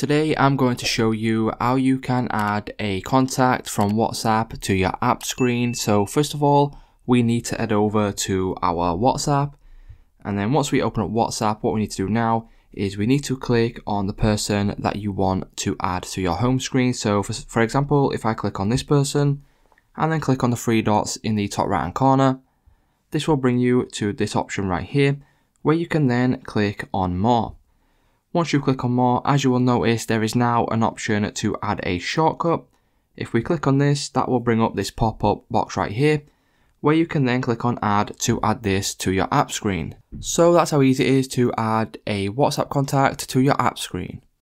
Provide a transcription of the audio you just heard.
Today I'm going to show you how you can add a contact from WhatsApp to your app screen. So first of all, we need to head over to our WhatsApp. And then once we open up WhatsApp, what we need to do now is we need to click on the person that you want to add to your home screen. So for, for example, if I click on this person and then click on the three dots in the top right hand corner, this will bring you to this option right here where you can then click on more. Once you click on more, as you will notice, there is now an option to add a shortcut. If we click on this, that will bring up this pop-up box right here, where you can then click on add to add this to your app screen. So that's how easy it is to add a WhatsApp contact to your app screen.